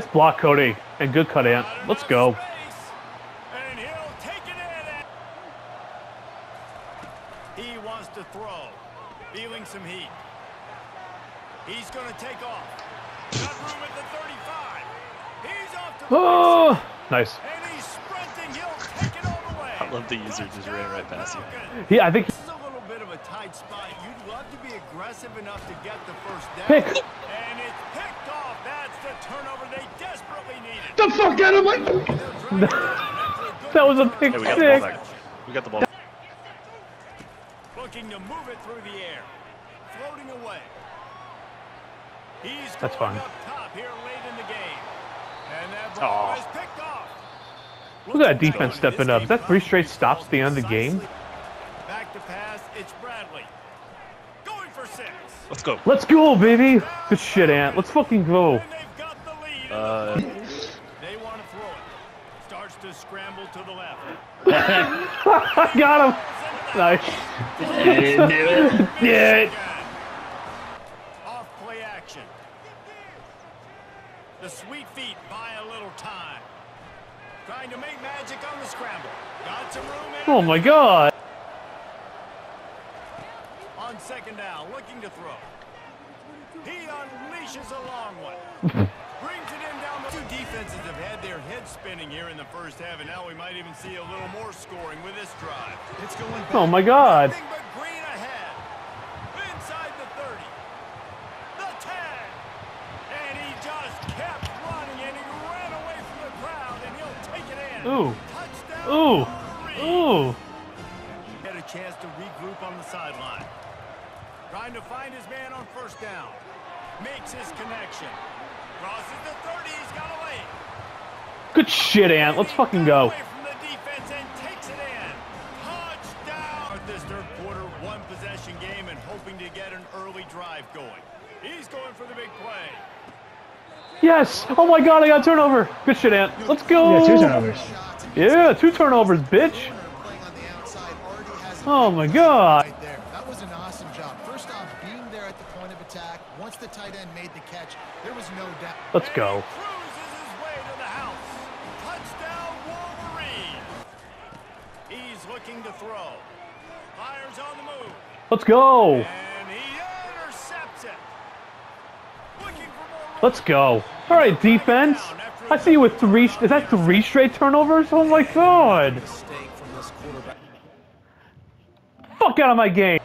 Nice block, Cody. And good cut, Ant. Let's go. He'll take it in. He wants to throw. Feeling some heat. He's going to take off. Got room at the 35. He's off to Oh, nice. And he's sprinting. He'll take it all the way. I love the user just ran right past you. He, I think This is a little bit of a tight spot. You'd love to be aggressive enough to get the first down. Pick. And it's picked off. That's the turnover they desperately needed. The fuck out of my. They'll drive it down after a good that was a pick Hey, we got the ball six. back. We got the ball. Looking to move it through the air. Floating away. He's That's fine. up top here late in the game. And that ball Aw. is picked off. Look at that defense stepping up. Is that three straight stops at the end of the game? Back to pass. It's Bradley. Going for six. Let's go. Let's go, baby. Good shit, Ant. Let's fucking go. And they've got the lead. in the Uh, They want to throw it. Starts to scramble to the left. I got him. Nice. Yeah. Off play action. The sweet feet buy a little time. Trying to make magic on the scramble. Got some room in Oh my god. on second down, looking to throw. He unleashes a long one. Brings it in down have had their heads spinning here in the first half, and now we might even see a little more scoring with this drive. It's going oh, back. Oh my god. Nothing but green ahead. Inside the 30. The 10. And he just kept running and he ran away from the crowd and he'll take it in. Ooh. Touchdown. Ooh. Ooh. Had a chance to regroup on the sideline. Trying to find his man on first down. Makes his connection. Crosses the 30. He's got a lane. Good shit, Ant. Let's fucking go. Away from the defense and takes it in. Touchdown. This third quarter, one possession game and hoping to get an early drive going. He's going for the big play. Yes. Oh my god, I got a turnover. Good shit, Ant. Let's go. Yeah, two turnovers. Yeah, two turnovers, bitch. playing on the outside already has Oh my god. right there. That was an awesome job. First off, being there at the point of attack. Once the tight end made the catch, there was no doubt. Let's go. he cruises his way to the house. Touchdown, Wolverine. He's looking to throw. Fires on the move. Let's go. And he intercepts it. Looking for more Let's go. All right, defense. I see you with three. Is that three straight turnovers? Oh my god. Mistake from this quarterback. Fuck out of my game.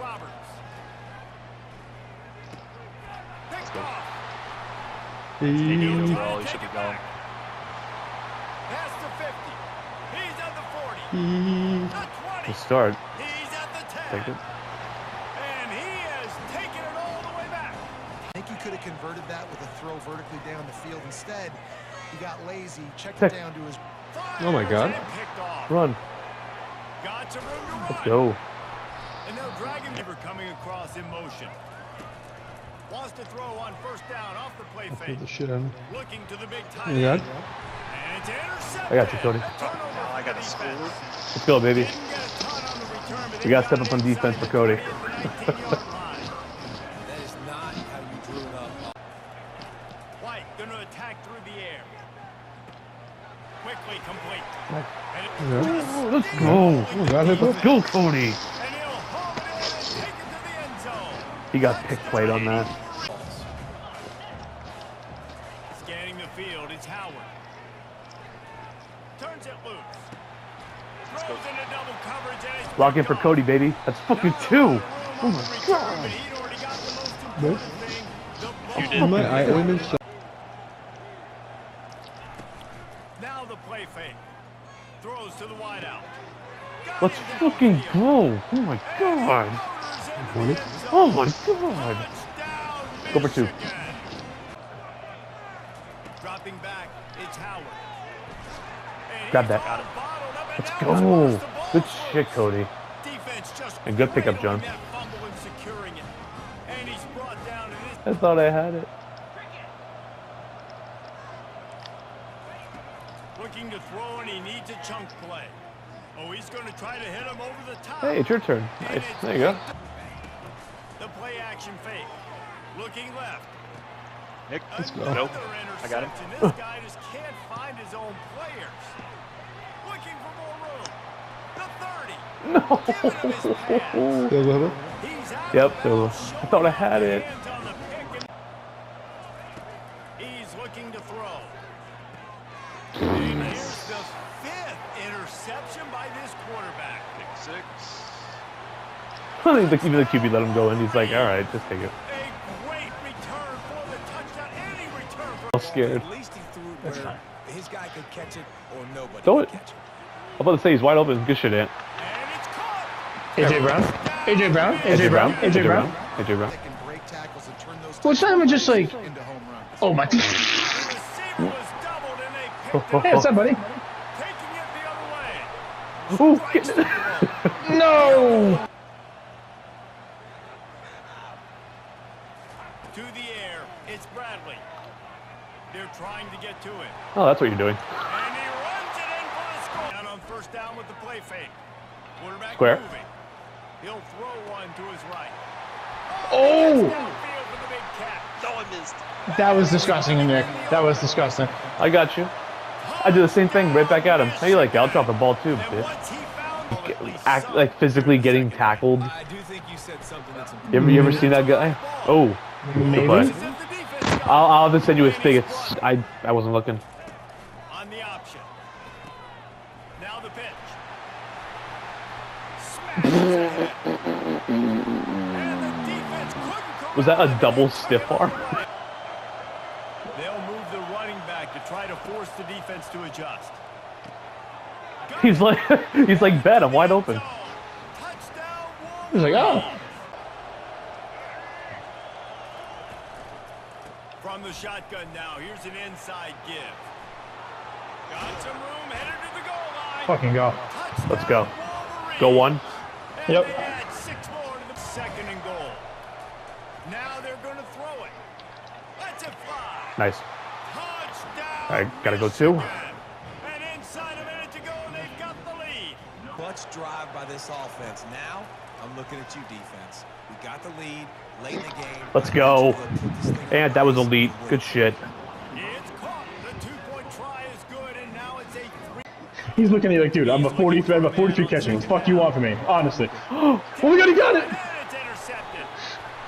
Roberts. Picked off. Hey, dude, ball. You should be going. Past the 50. He's at the 40. Mm. The 20. Good start. He's at the 10. Take it. And he has taken it all the way back. I think he could have converted that with a throw vertically down the field. Instead, he got lazy, checked Pick. it down to his Oh my God. And picked off. Run. Got some room to run. Let's go. And now Dragon River coming across in motion. Wants to throw on first down off the play Put fake. the shit on. Looking to the big tight You got And it's intercepted. I got you, Cody. Oh, I got the a score. Let's go, baby. Didn't get a ton on the return, but We gotta step up on defense for Cody. 20 at the 19-yard line. That is not how you drew it up. White gonna attack through the air. Quickly complete. Yeah. Let's go. Oh, got hit Let's go, Cody. He got pick played on that. Scanning the field, it's Howard. Turns it loose. Throws into double coverage Lock in for Cody, baby. That's fucking Now two. Oh my on the return, god. but already got the most Nope. important thing, the My eye ointment stuff. Now the play fake. Throws to the wideout. Got Let's fucking go. Oh my god. Oh my god. Go for two. Dropping back, it's Howard. Grab that. all bottled up, and Let's go. throws the ball Good shit, Cody. And good pickup, John. that fumble and securing it. And he's brought down to I thought I had it. Looking to throw, and he needs a chunk play. Oh, he's going to try to hit him over the top. Hey, it's your turn. Nice. There you go. The play action fake. Looking left. Nick, Let's go. Nope. I got him. This guy just can't find his own players. Looking for more room. The 30. No. Giving him his pass. Still with it? Yep, of there bounds. was- I thought I had it. Hands on the pick and- He's looking to throw. And here's the fifth interception by this quarterback. Nick six. I think the, even the QB let him go in. He's like, all right, just take it. A great return for the touchdown. Any return for I'm scared. At least he threw it where his guy could catch it or nobody Throw it. catch it. I'm about to say he's wide open. Good shit, Ant. And it's caught. AJ Brown. AJ Brown. AJ Brown. AJ Brown. AJ Brown. They can break tackles and turn those Well, it's not even just like, into home runs. oh my. The receiver was doubled and they picked it Hey, what's up, buddy? taking it the other way. Ooh. No. To the air. It's Bradley. They're trying to get to it. Oh, that's what you're doing. And he runs it in for the score. Down on first down with the play fake. Quarterback Square. moving. He'll throw one to his right. Oh, Downfield for the big catch. No, I missed. that was disgusting, Nick. That was disgusting. I got you. I do the same thing right back at him. How you like that? I'll drop the ball too, And bitch. once he found at least Act like physically getting tackled. I do think you said something that's important. You ever, you ever seen that guy? Oh, Maybe. I'll, I'll have to send you a stick. It's I I wasn't looking. on the option. Now the pitch. Smashes it. And the defense couldn't Was that a double stiff arm? They'll move the running back to try to force the defense to adjust. He's like he's like bet. I'm wide open. He's like, oh. The shotgun now, here's an inside give. Got some room, headed to the goal line. Fucking go. Touchdown, Let's go. Wolverines. Go one. And Yep. six more to the second and goal. Now they're going to throw it. Let's it fly. Nice. Touchdown. I gotta go two. Michigan. And inside a minute to go, and they've got the lead. Clutch drive by this offense. Now, I'm looking at you, defense. We got the lead late in the game. Let's go. Put this thing And that was elite. Good shit. It's caught. The two-point try is good, and now it's a three. He's looking at me like, dude, I'm a 43, I'm a 43 catching. What the fuck you want from me? Honestly. oh my god, he got it! And it's intercepted.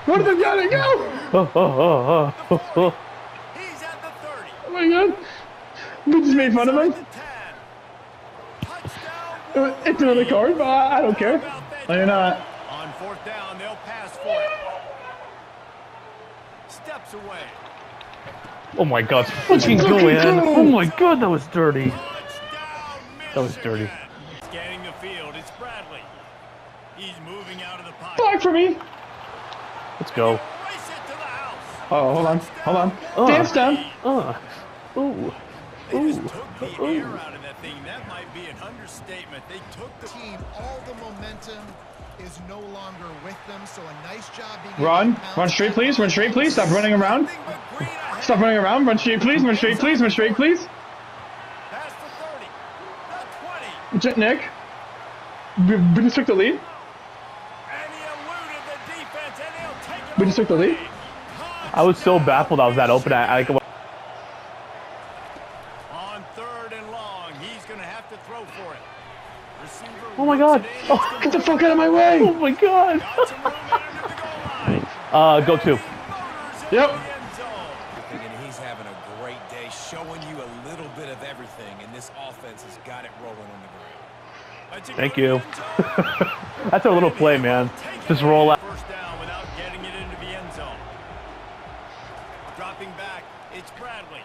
What the got it? Go! Oh, oh, oh, oh, oh. He's at the 30. Oh my god. We just made fun of him. Inside the 10. Touchdown. Uh, It's another card, but I I don't care. No, you're not. On fourth down, they'll pass for it. Steps away. Oh my god, fucking go fucking in. go. Oh my god, that was dirty. That was dirty. Michigan. Scanning the field, it's Bradley. He's moving out of the pocket. Fuck for me. Let's go. Race it to the house. Oh, hold on. Hold on. Oh. Dance down. Uh. Ooh. They just Ooh. took the air out of that thing. That might be an understatement. They took the Team, all the momentum is no longer with them, so a nice job being Run. Run straight, please. Run straight, please. Stop running around. nothing but green ahead. Stop running around. Run straight, please. Run straight, please. Run straight, please. Past the 30, the 20, J- Nick. We, we just took the lead. and he eluded the defense, and he'll take it We just took the lead. I was so baffled I was that open. I, I On third and long, he's going to have to throw for it. Receiver Oh my God. Oh, Get the fuck out of my way. Oh my god. Got some room headed to the goal line. Uh, go to. Yep. the end zone. And he's having a great day, showing you a little bit of everything, and this offense has got it rolling on the ground. Thank go to the you. That's a little play, man. Just roll out. First down without getting it into the end zone. Dropping back, it's Bradley.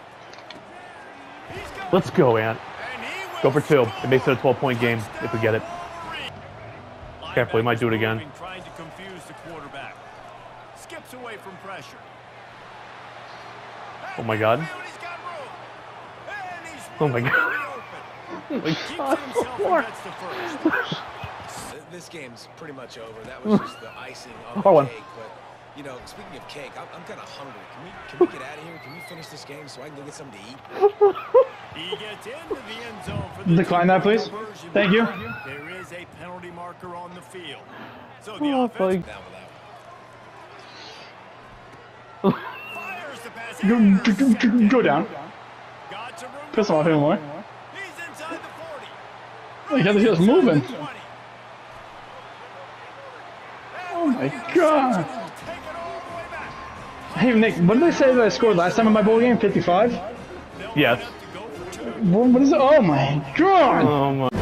Let's go, Ant. and he will Go for two. It makes it a 12 point game if we get it. Careful, he might do it again. Trying to confuse the quarterback. Skips away from pressure. Oh my God. He's got room. And he's Oh my God. open. Oh my god. Four. and gets to first. Th- This game's pretty much over. That was just the icing on the oh, Hard one. cake. But you know, speaking of cake, I'm, I'm kind of hungry. Can we can we get out of here? Can we finish this game so I can go get something to eat? He gets into the end zone Decline that, please. Thank you. There is a penalty marker on the field. So the Oh, offense buddy. Down with that. one. Go, go, go, go down. Got some room Piss to him off even more. He's inside the 40. Oh, you got to moving. Oh my god. Take it all the way back. Hey Nick, what did I say that I scored last time in my bowl game? 55? Yes. What, is it? Oh my god. Oh my.